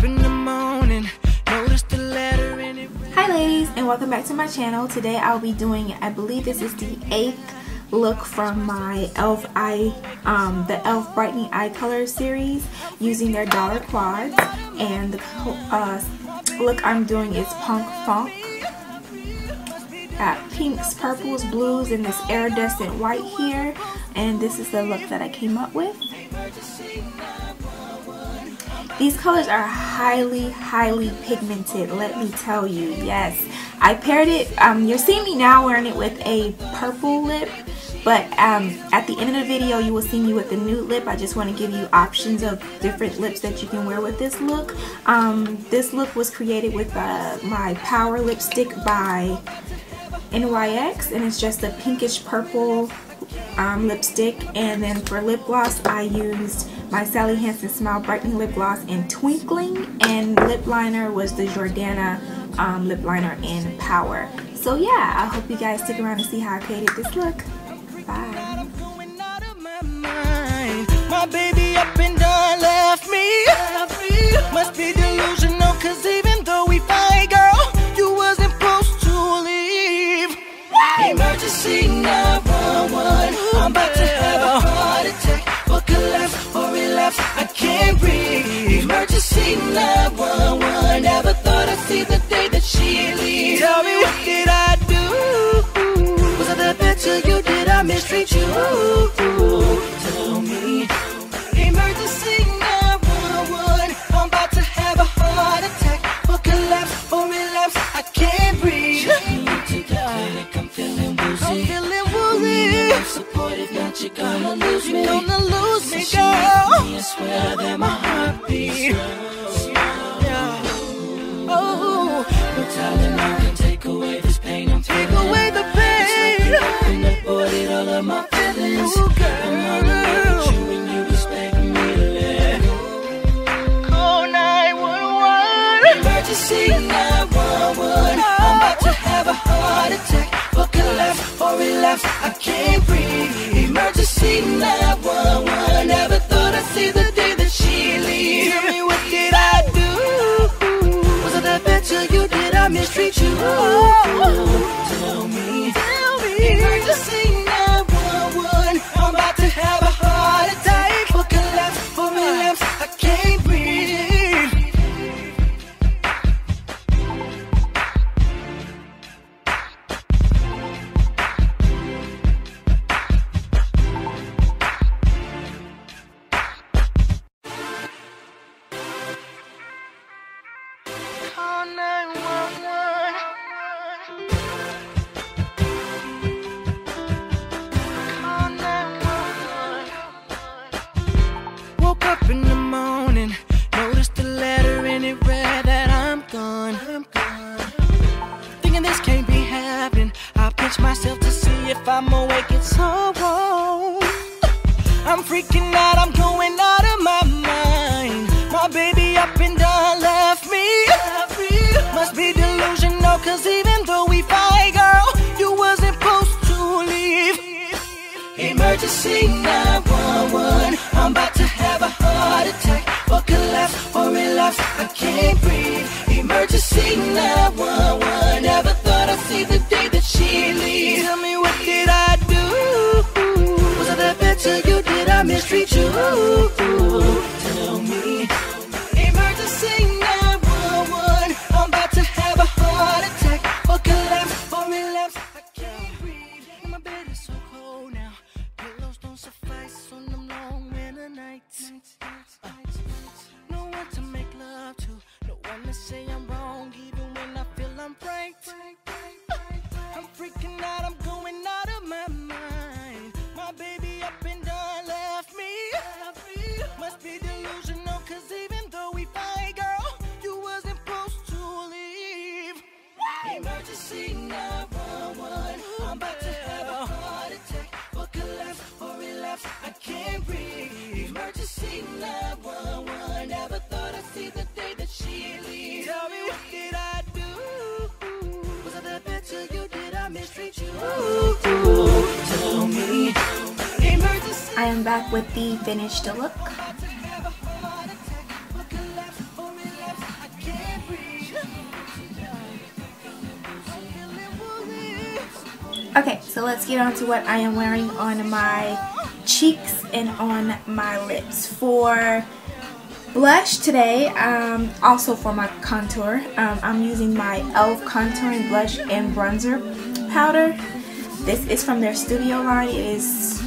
Hi ladies and welcome back to my channel. Today I'll be doing, I believe this is the eighth look from my e.l.f. eye, um, the e.l.f. brightening eye color series using their dollar quads. And the uh, look I'm doing is Punk Funk. Got pinks, purples, blues, and this iridescent white here. And this is the look that I came up with. These colors are highly, highly pigmented, let me tell you. Yes, I paired it, um, you're seeing me now wearing it with a purple lip, but um, at the end of the video you will see me with the nude lip. I just want to give you options of different lips that you can wear with this look. Um, this look was created with uh, my Power Lipstick by NYX and it's just a pinkish purple um, lipstick and then for lip gloss I used my Sally Hansen Smile Brightening Lip Gloss in Twinkling and lip liner was the Jordana um, lip liner in Power. So yeah, I hope you guys stick around to see how I created this look. Bye. Supportive, not breathe. I'm feeling woozy. I'm feeling woozy. When you gonna lose me. You're gonna lose me, girl. I swear that my mistreat you? Tell and that I'm gone. I'm gone. Thinking this can't be happening, I pinch myself to see if I'm awake. It's so wrong. I'm freaking out, I'm going out of my mind. My baby up and down left me. Must be delusional, cause even though we fight, girl, you wasn't supposed to leave. Emergency 911, Emergency 911, I'm about to have a heart attack. Buckle left or relapse, I can't breathe. Emergency 911, never thought I'd see the day that she leaves. Tell me what did I do? Was I that better you? Did I mistreat you? Tell me. Emergency. I am back with the finished look. Okay, so let's get on to what I am wearing on my cheeks and on my lips. For blush today, um, also for my contour, um, I'm using my e.l.f. contouring blush and bronzer powder. This is from their studio line. It is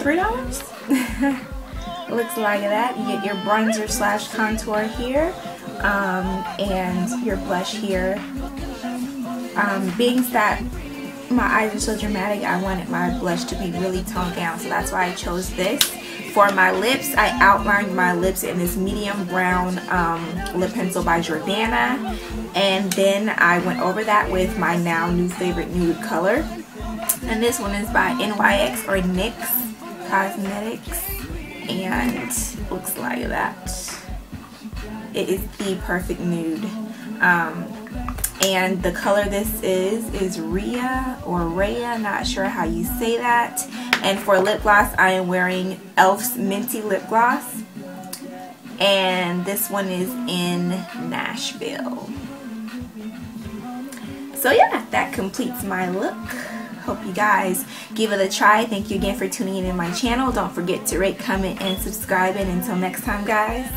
$3. Looks like that. You get your bronzer slash contour here um, and your blush here. Um, being that my eyes are so dramatic, I wanted my blush to be really toned down, so that's why I chose this. For my lips, I outlined my lips in this medium brown um, lip pencil by Jordana, and then I went over that with my now new favorite nude color. And this one is by NYX or NYX Cosmetics, and looks like that. It is the perfect nude. Um, and the color this is is Rhea or Rhea not sure how you say that. And for lip gloss I am wearing e.l.f.'s Minty Lip Gloss. And this one is in Nashville. So yeah that completes my look. Hope you guys give it a try. Thank you again for tuning in in my channel. Don't forget to rate comment and subscribe. And until next time guys